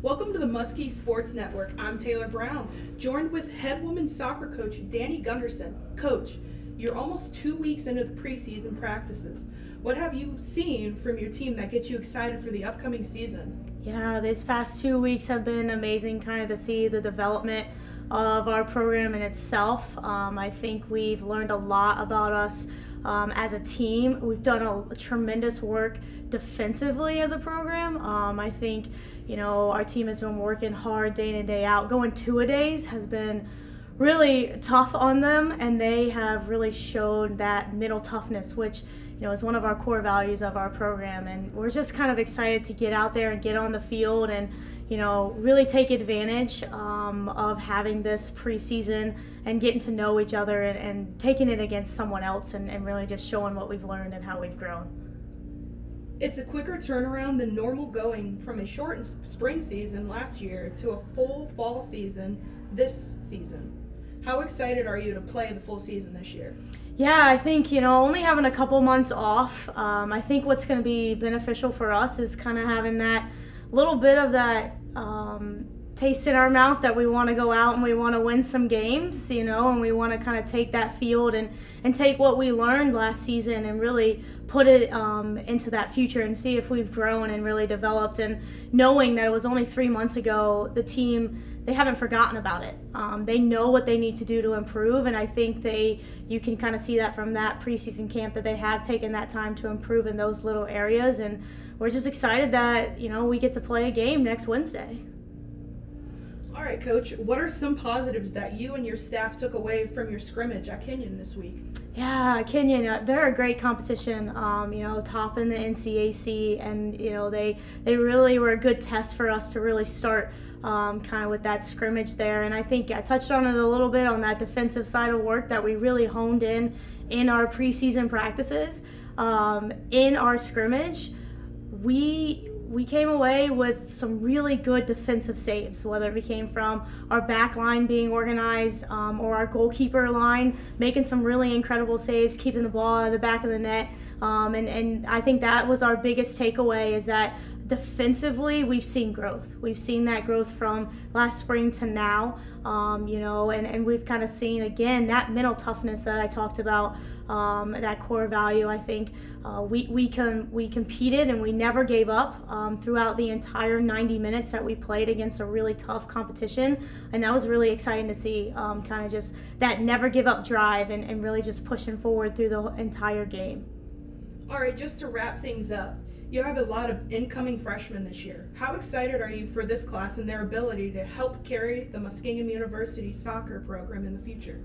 Welcome to the Muskie Sports Network. I'm Taylor Brown, joined with head women's soccer coach Dani Gunderson. Coach, you're almost two weeks into the preseason practices. What have you seen from your team that gets you excited for the upcoming season? Yeah, these past two weeks have been amazing, kind of to see the development of our program in itself. Um, I think we've learned a lot about us um, as a team. We've done a, a, tremendous work defensively as a program. Um, I think, you know, our team has been working hard day in and day out. Going two a days has been really tough on them, and they have really shown that mental toughness, which you know is one of our core values of our program. And we're just kind of excited to get out there and get on the field and you know really take advantage um, of having this preseason and getting to know each other and, and taking it against someone else and, and really just showing what we've learned and how we've grown. It's a quicker turnaround than normal going from a shortened spring season last year to a full fall season this season. How excited are you to play the full season this year? Yeah, I think, you know, only having a couple months off, um, I think what's going to be beneficial for us is kind of having that little bit of that um, taste in our mouth that we want to go out and we want to win some games, you know, and we want to kind of take that field and, and take what we learned last season and really put it um, into that future and see if we've grown and really developed. And knowing that it was only three months ago, the team they haven't forgotten about it. Um, they know what they need to do to improve, and I think they you can kind of see that from that preseason camp that they have taken that time to improve in those little areas. And we're just excited that you know we get to play a game next Wednesday. Right, Coach. What are some positives that you and your staff took away from your scrimmage at Kenyon this week? Yeah, Kenyon, uh, they're a great competition. Um, you know, top in the NCAC, and you know they they really were a good test for us to really start um, kind of with that scrimmage there. And I think I touched on it a little bit on that defensive side of work that we really honed in in our preseason practices. Um, in our scrimmage, we we came away with some really good defensive saves, whether it came from our back line being organized um, or our goalkeeper line making some really incredible saves, keeping the ball out of the back of the net. Um, and, and I think that was our biggest takeaway is that defensively we've seen growth. We've seen that growth from last spring to now, um, you know, and, and we've kind of seen again that mental toughness that I talked about, um, that core value. I think uh, we, we, can, we competed and we never gave up um, throughout the entire 90 minutes that we played against a really tough competition. And that was really exciting to see um, kind of just that never give up drive and, and really just pushing forward through the entire game. All right, just to wrap things up, you have a lot of incoming freshmen this year. How excited are you for this class and their ability to help carry the Muskingum University soccer program in the future?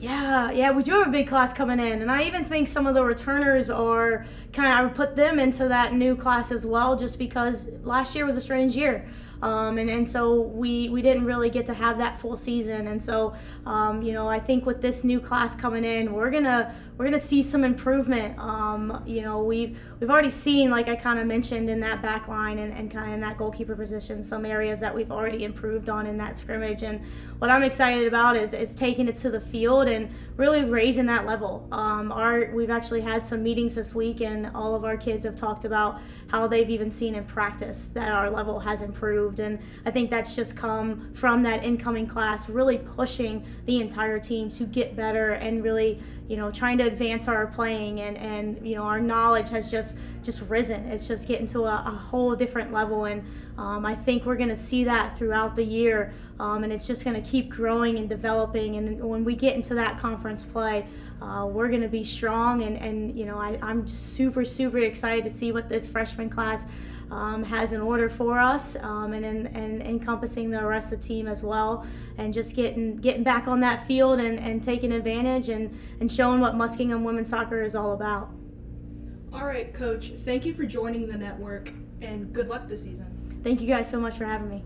Yeah, yeah, we do have a big class coming in, and I even think some of the returners are kind of I would put them into that new class as well, just because last year was a strange year. Um, and, and so we, we didn't really get to have that full season. And so, um, you know, I think with this new class coming in, we're gonna we're gonna see some improvement. Um, you know, we've we've already seen, like I kind of mentioned, in that back line and, and kind of in that goalkeeper position, some areas that we've already improved on in that scrimmage. And what I'm excited about is, is taking it to the field and really raising that level. Um, our we've actually had some meetings this week, and all of our kids have talked about how they've even seen in practice that our level has improved. And I think that's just come from that incoming class really pushing the entire team to get better and really, you know, trying to advance our playing and, and you know, our knowledge has just just risen. It's just getting to a, a whole different level. And um, I think we're going to see that throughout the year. Um, and it's just going to keep growing and developing. And when we get into that conference play, uh, we're going to be strong. And, and you know, I, I'm super, super excited to see what this freshman class um, has in order for us um, and, and encompassing the rest of the team as well. And just getting getting back on that field and, and taking advantage and, and showing what Muskingum women's soccer is all about. All right, Coach. Thank you for joining the network and good luck this season. Thank you guys so much for having me.